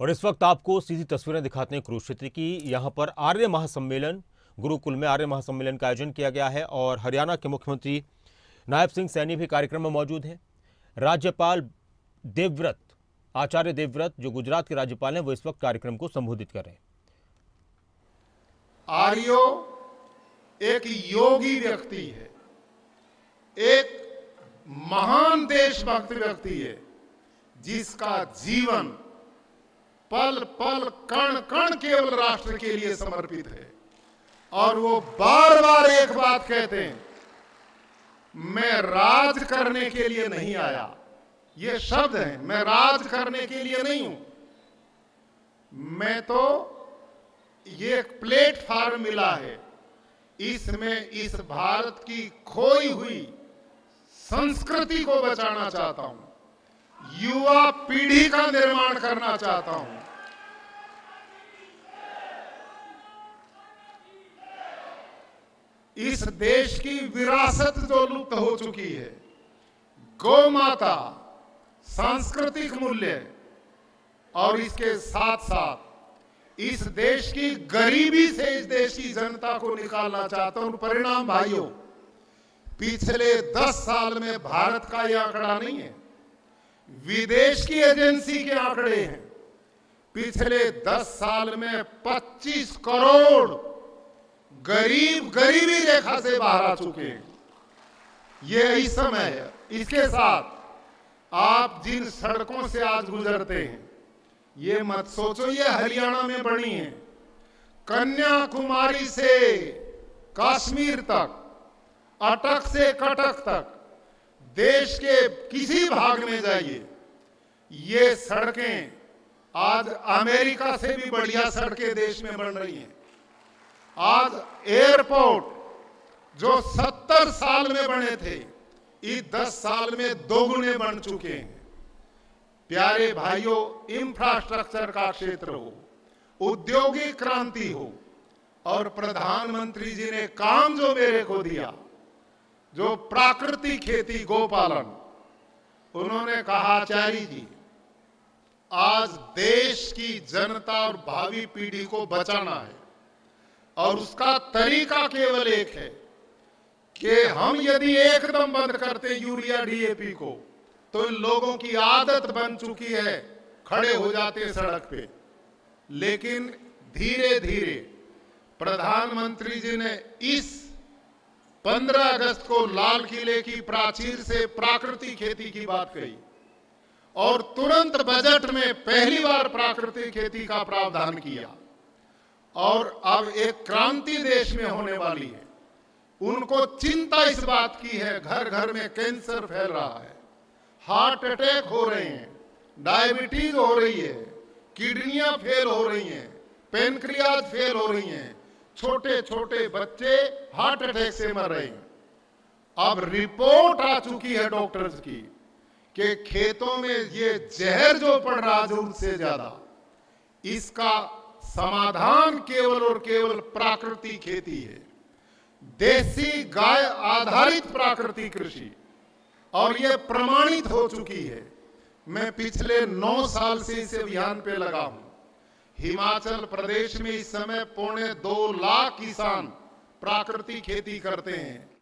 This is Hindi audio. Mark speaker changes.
Speaker 1: और इस वक्त आपको सीधी तस्वीरें दिखाते हैं कुरुक्षेत्र की। यहाँ पर आर्य महासम्मेलन, गुरुकुल में आर्य महासम्मेलन का आयोजन किया गया है और हरियाणा के मुख्यमंत्री नायब सिंह सैनी भी कार्यक्रम में मौजूद हैं। राज्यपाल देवव्रत, आचार्य देवव्रत जो गुजरात के राज्यपाल हैं, वो इस वक्त कार्यक्रम को संबोधित कर रहे हैं।
Speaker 2: आर्यो, एक योगी व्यक्ति है। एक महान देशभक्त व्यक्ति है, जिसका जीवन पल पल, कण कण केवल राष्ट्र के लिए समर्पित है। और वो बार बार एक बात कहते हैं, मैं राज करने के लिए नहीं आया। ये शब्द है, मैं राज करने के लिए नहीं हूँ। मैं तो ये एक प्लेटफॉर्म मिला है। इसमें इस भारत की खोई हुई संस्कृति को बचाना चाहता हूँ। युवा पीढ़ी का निर्माण करना चाहता हूँ। इस देश की विरासत जो लुप्त हो चुकी है गौ माता सांस्कृतिक मूल्य, और इसके साथ साथ इस देश की गरीबी से इस देश की जनता को निकालना चाहता हूँ। परिणाम भाइयों, पिछले दस साल में भारत का यह आंकड़ा नहीं है। विदेश की एजेंसी के आंकड़े हैं। पिछले दस साल में 25 करोड़ गरीब गरीबी रेखा से बाहर आ चुके हैं। ये इस समय है। इसके साथ आप जिन सड़कों से आज गुजरते हैं, ये मत सोचो, ये हरियाणा में बनी है। कन्याकुमारी से कश्मीर तक, अटक से कटक तक, देश के किसी भाग में जाइए। ये सड़कें आज अमेरिका से भी बढ़िया सड़कें देश में बन रही हैं। आज एयरपोर्ट जो सत्तर साल में बने थे इस दस साल में दोगुने बन चुके हैं। प्यारे भाइयों, इंफ्रास्ट्रक्चर का क्षेत्र हो, औद्योगिक क्रांति हो, और प्रधानमंत्री जी ने काम जो मेरे को दिया, जो प्राकृतिक खेती गोपालन, उन्होंने कहा आचार्य जी आज देश की जनता और भावी पीढ़ी को बचाना है। और उसका तरीका केवल एक है कि हम यदि एकदम बंद करते यूरिया डीएपी को तो इन लोगों की आदत बन चुकी है खड़े हो जाते सड़क पे। लेकिन धीरे धीरे प्रधानमंत्री जी ने इस 15 अगस्त को लाल किले की प्राचीर से प्राकृतिक खेती की बात कही। और तुरंत बजट में पहली बार प्राकृतिक खेती का प्रावधान किया। और अब एक क्रांति देश में होने वाली है। उनको चिंता इस बात की है घर घर में कैंसर फैल रहा है। हार्ट अटैक हो रहे हैं, डायबिटीज़ हो रही है, किडनियाँ फेल हो रही हैं, पेनक्रियाज फेल हो रही हैं। छोटे छोटे बच्चे हार्ट अटैक से मर रहे हैं। अब रिपोर्ट आ चुकी है डॉक्टर्स की। कि खेतों में ये जहर जो पड़ रहा है उनसे ज़्यादा। इसका समाधान केवल और केवल प्राकृतिक खेती है। देसी गाय आधारित प्राकृतिक कृषि। और यह प्रमाणित हो चुकी है। मैं पिछले नौ साल से इस अभियान पे लगा हूँ। हिमाचल प्रदेश में इस समय पौने दो लाख किसान प्राकृतिक खेती करते हैं।